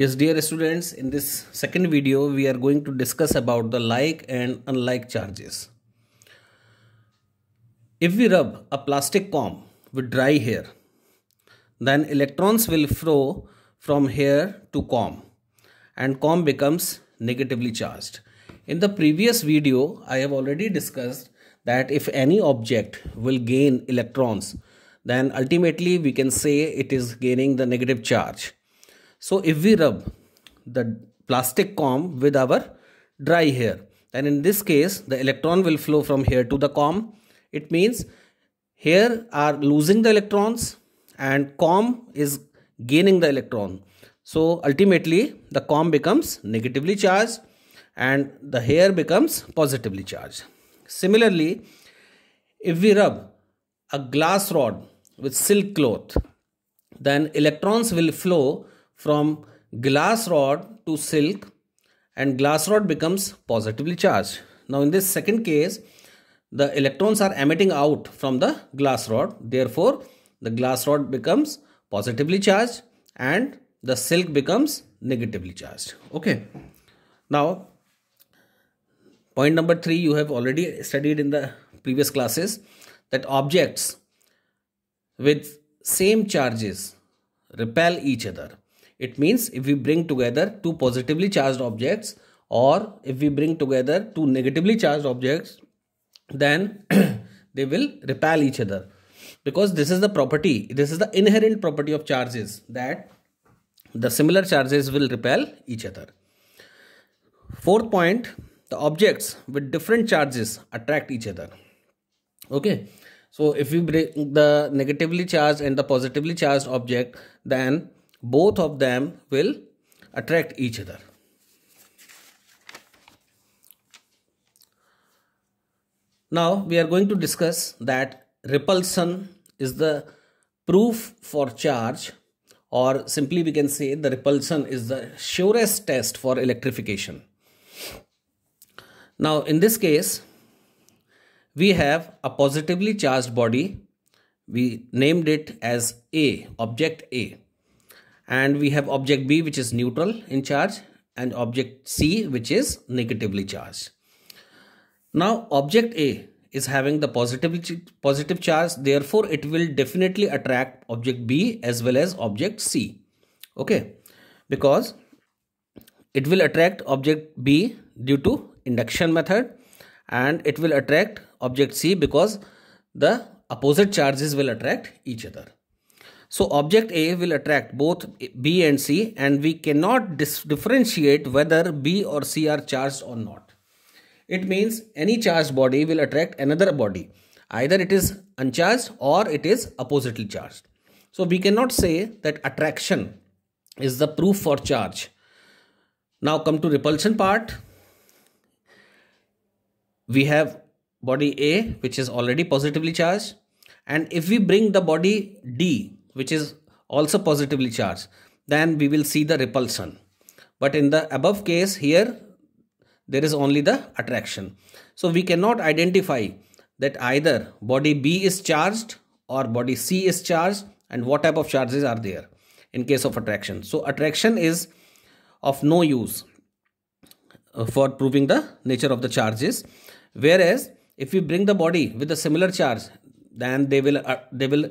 Yes, dear students, in this second video, we are going to discuss about the like and unlike charges. If we rub a plastic comb with dry hair, then electrons will flow from hair to comb and comb becomes negatively charged. In the previous video, I have already discussed that if any object will gain electrons, then ultimately we can say it is gaining the negative charge so if we rub the plastic comb with our dry hair, then in this case, the electron will flow from here to the comb. It means here are losing the electrons and comb is gaining the electron. So ultimately the comb becomes negatively charged and the hair becomes positively charged. Similarly, if we rub a glass rod with silk cloth, then electrons will flow from glass rod to silk and glass rod becomes positively charged. Now in this second case, the electrons are emitting out from the glass rod. Therefore, the glass rod becomes positively charged and the silk becomes negatively charged. Okay. Now, point number three, you have already studied in the previous classes that objects with same charges repel each other it means if we bring together two positively charged objects or if we bring together two negatively charged objects, then they will repel each other. Because this is the property, this is the inherent property of charges that the similar charges will repel each other. Fourth point, the objects with different charges attract each other. Okay, so if we bring the negatively charged and the positively charged object, then both of them will attract each other. Now we are going to discuss that repulsion is the proof for charge or simply we can say the repulsion is the surest test for electrification. Now in this case we have a positively charged body we named it as A object A and we have object B which is neutral in charge and object C which is negatively charged. Now object A is having the positive, positive charge therefore it will definitely attract object B as well as object C. Okay because it will attract object B due to induction method and it will attract object C because the opposite charges will attract each other. So object A will attract both B and C and we cannot differentiate whether B or C are charged or not. It means any charged body will attract another body. Either it is uncharged or it is oppositely charged. So we cannot say that attraction is the proof for charge. Now come to repulsion part. We have body A which is already positively charged and if we bring the body D which is also positively charged then we will see the repulsion. But in the above case here there is only the attraction. So we cannot identify that either body B is charged or body C is charged and what type of charges are there in case of attraction. So attraction is of no use uh, for proving the nature of the charges. Whereas if we bring the body with a similar charge then they will uh, they will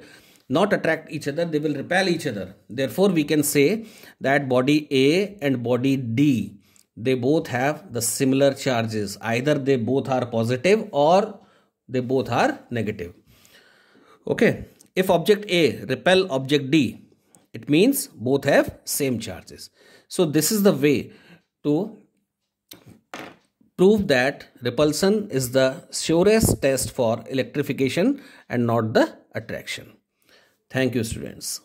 not attract each other they will repel each other. Therefore we can say that body a and body d they both have the similar charges. Either they both are positive or they both are negative. Okay. If object a repel object d it means both have same charges. So this is the way to prove that repulsion is the surest test for electrification and not the attraction Thank you students.